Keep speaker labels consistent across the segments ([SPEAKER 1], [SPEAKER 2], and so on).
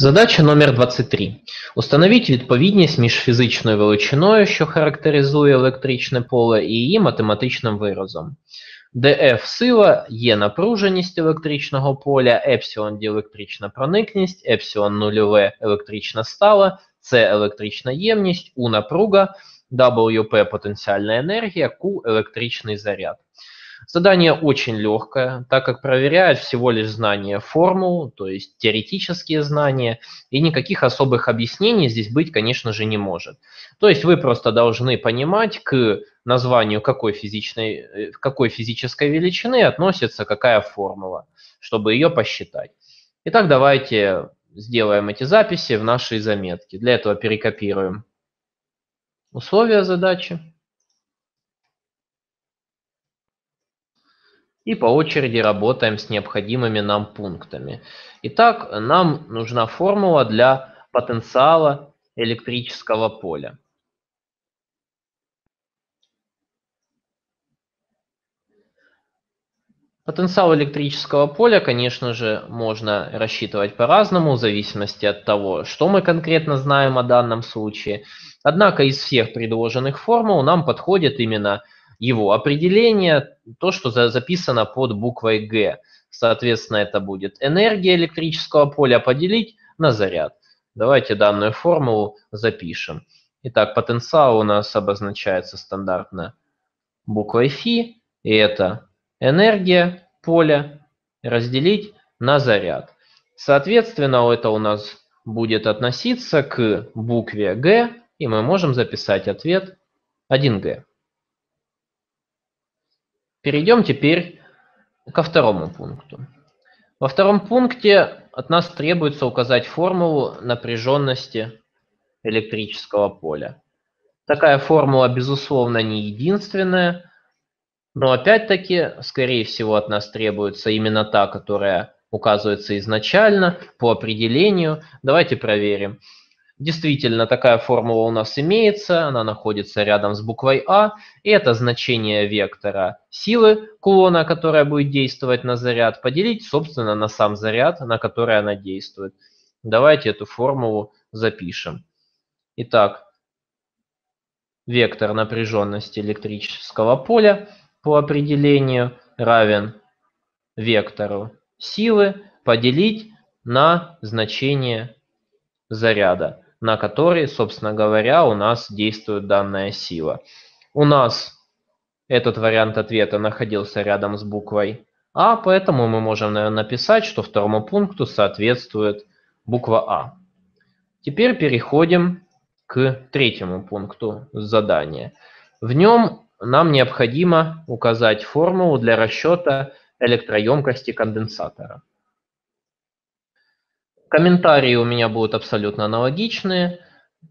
[SPEAKER 1] Задача номер 23. Установіть відповідність між фізичною величиною, що характеризує електричне поле, і її математичним виразом. ДФ сила є напруженість електричного поля, епсилон діелектрична проникність, епсилон нульове електрична стала, С електрична ємність, У напруга, WP потенциальная энергия, Q электричный заряд. Задание очень легкое, так как проверяет всего лишь знание формул, то есть теоретические знания, и никаких особых объяснений здесь быть, конечно же, не может. То есть вы просто должны понимать, к названию какой, физичной, э, какой физической величины относится какая формула, чтобы ее посчитать. Итак, давайте сделаем эти записи в нашей заметке. Для этого перекопируем условия задачи. И по очереди работаем с необходимыми нам пунктами. Итак, нам нужна формула для потенциала электрического поля. Потенциал электрического поля, конечно же, можно рассчитывать по-разному, в зависимости от того, что мы конкретно знаем о данном случае. Однако из всех предложенных формул нам подходит именно его определение, то, что записано под буквой Г. Соответственно, это будет энергия электрического поля поделить на заряд. Давайте данную формулу запишем. Итак, потенциал у нас обозначается стандартно буквой φ, и это энергия поля разделить на заряд. Соответственно, это у нас будет относиться к букве Г, и мы можем записать ответ 1Г. Перейдем теперь ко второму пункту. Во втором пункте от нас требуется указать формулу напряженности электрического поля. Такая формула, безусловно, не единственная, но опять-таки, скорее всего, от нас требуется именно та, которая указывается изначально по определению. Давайте проверим. Действительно, такая формула у нас имеется, она находится рядом с буквой А, и это значение вектора силы кулона, которая будет действовать на заряд, поделить, собственно, на сам заряд, на который она действует. Давайте эту формулу запишем. Итак, вектор напряженности электрического поля по определению равен вектору силы поделить на значение заряда на который, собственно говоря, у нас действует данная сила. У нас этот вариант ответа находился рядом с буквой А, поэтому мы можем, наверное, написать, что второму пункту соответствует буква А. Теперь переходим к третьему пункту задания. В нем нам необходимо указать формулу для расчета электроемкости конденсатора. Комментарии у меня будут абсолютно аналогичные.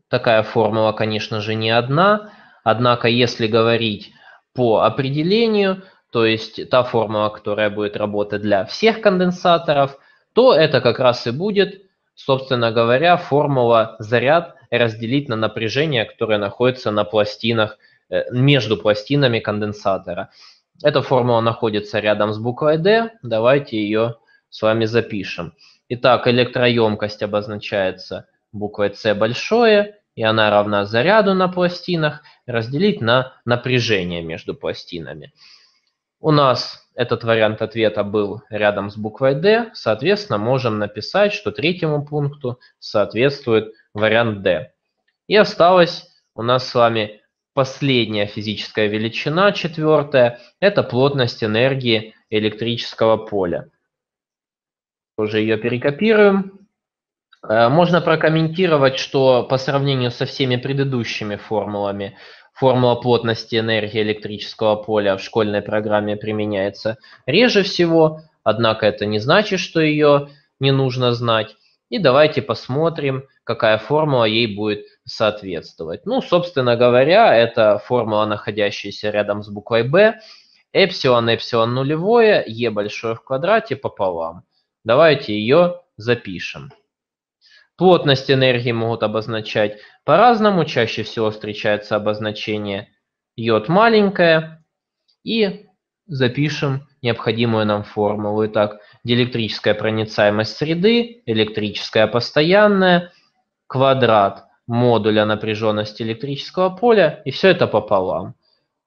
[SPEAKER 1] Такая формула, конечно же, не одна. Однако, если говорить по определению, то есть та формула, которая будет работать для всех конденсаторов, то это как раз и будет, собственно говоря, формула заряд разделить на напряжение, которое находится на пластинах, э, между пластинами конденсатора. Эта формула находится рядом с буквой D. Давайте ее с вами запишем. Итак, электроемкость обозначается буквой С большое, и она равна заряду на пластинах, разделить на напряжение между пластинами. У нас этот вариант ответа был рядом с буквой D, соответственно, можем написать, что третьему пункту соответствует вариант D. И осталась у нас с вами последняя физическая величина, четвертая, это плотность энергии электрического поля. Тоже ее перекопируем. Э, можно прокомментировать, что по сравнению со всеми предыдущими формулами, формула плотности энергии электрического поля в школьной программе применяется реже всего, однако это не значит, что ее не нужно знать. И давайте посмотрим, какая формула ей будет соответствовать. Ну, собственно говоря, это формула, находящаяся рядом с буквой b, эпсилон, эпсилон нулевое, e большое в квадрате пополам. Давайте ее запишем. Плотность энергии могут обозначать по-разному. Чаще всего встречается обозначение йод маленькое. И запишем необходимую нам формулу. Итак, диэлектрическая проницаемость среды, электрическая постоянная, квадрат модуля напряженности электрического поля, и все это пополам.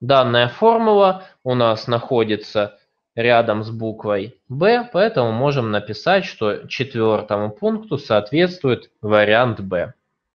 [SPEAKER 1] Данная формула у нас находится рядом с буквой B, поэтому можем написать, что четвертому пункту соответствует вариант B.